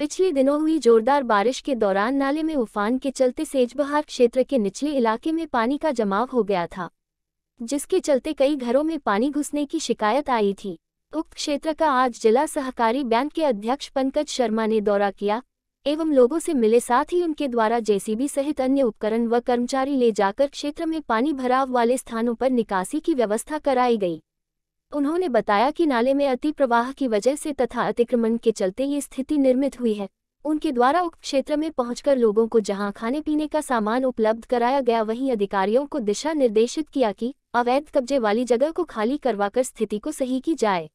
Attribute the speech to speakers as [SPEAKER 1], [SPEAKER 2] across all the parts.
[SPEAKER 1] पिछले दिनों हुई जोरदार बारिश के दौरान नाले में उफान के चलते सेजबहार क्षेत्र के निचले इलाके में पानी का जमाव हो गया था, जिसके चलते कई घरों में पानी घुसने की शिकायत आई थी। उक्त क्षेत्र का आज जिला सहकारी बैंक के अध्यक्ष पंकज शर्मा ने दौरा किया एवं लोगों से मिले साथ ही उनके द्वारा जेसीबी सहित अन्य उपकरण व कर्मचारी ले जाकर क्षेत्र में पानी भराव वाले स्थानों पर निकासी की व्यवस्था कराई गई। उन्होंने बताया कि नाले में अति प्रवाह की वजह से तथा अतिक्रमण के चलते ये स्थिति निर्मित हुई है। उनके द्वारा उक्त क्षेत्र में पहुंचकर लोगों को जहाँ खाने पीने का सामान उपलब्ध कराया गया, वहीं अधिकारियों को दिशा निर्देशित किया कि अवैध कब्जे वाली जगह को खाली करवाकर स्थिति को सही की जाए।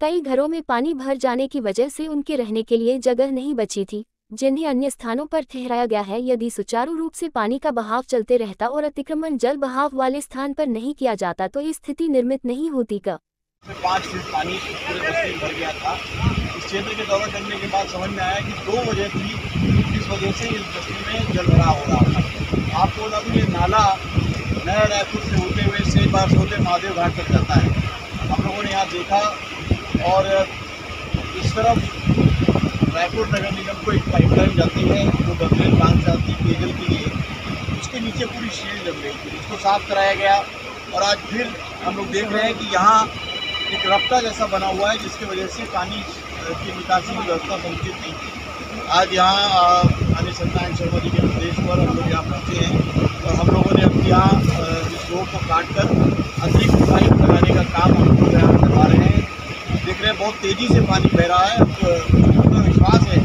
[SPEAKER 1] कई घरों में पानी भर जाने की वजह से उनके रहने के लिए जगह नहीं बची थी। जिन्हें अन्य स्थानों पर ठहराया गया है, यदि सुचारू रूप से पानी का बहाव चलते रहता और अतिक्रमण जल बहाव वाले स्थान पर नहीं किया जाता तो ये स्थिति निर्मित नहीं होती का।
[SPEAKER 2] पाँच फीट पानी पूरे बस्ती में भर गया था। इस क्षेत्र के दौरा करने के बाद समझ में आया कि दो वजह थी, इस वजह से इस बस्ती में जल भराव हो रहा था। आपको बता दूँ ये नाला नया रायपुर से होते हुए सेठ बार से होते महादेव घाट तक जाता है। हम लोगों ने यहाँ देखा और इस तरफ़ रायपुर नगर निगम को एक पाइपलाइन जाती है जो बदलेल बाँध जाती है पेयजल के लिए। उसके नीचे पूरी शील्ड जम गई थी, उसको साफ़ कराया गया और आज फिर हम लोग देख रहे हैं कि यहाँ एक रफ्ता जैसा बना हुआ है, जिसकी वजह से पानी की निकासी की व्यवस्था समुचित नहीं आज यहाँ माननीय सत्यनारायण शर्मा जी के निर्देश पर हम लोग यहाँ पहुँचे हैं और हम लोगों ने अब यहाँ इस रोड को काट कर अतिरिक्त पाइप लगाने का काम हम लोग यहाँ करवा रहे हैं। देख रहे हैं, बहुत तेज़ी से पानी बह रहा है विश्वास है।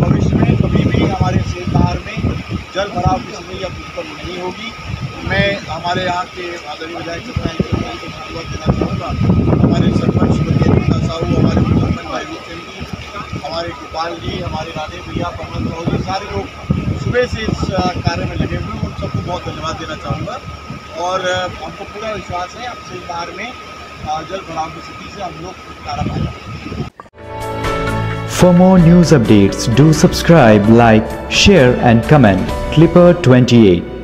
[SPEAKER 2] भविष्य में कभी भी हमारे सेलदार में जल भराव की समस्या उत्पन्न नहीं होगी। मैं हमारे यहाँ के आदरणीय विधायक सत्यनारायण को धन्यवाद देना चाहूँगा। हमारे सरपंच बघेन्द्र साहू, हमारे सरपंच भाई हुसैन जी, हमारे गोपाल जी, हमारे राधे भैया पवन जी, सारे लोग सुबह से इस कार्य में लगे हुए हैं। उन सबको बहुत धन्यवाद देना चाहूँगा। और हमको पूरा विश्वास है, अब सेलदार में जल भराव की स्थिति से हम लोग छुटकारा पाएँगे।
[SPEAKER 3] For more news updates, do subscribe, like, share and comment. Clipper 28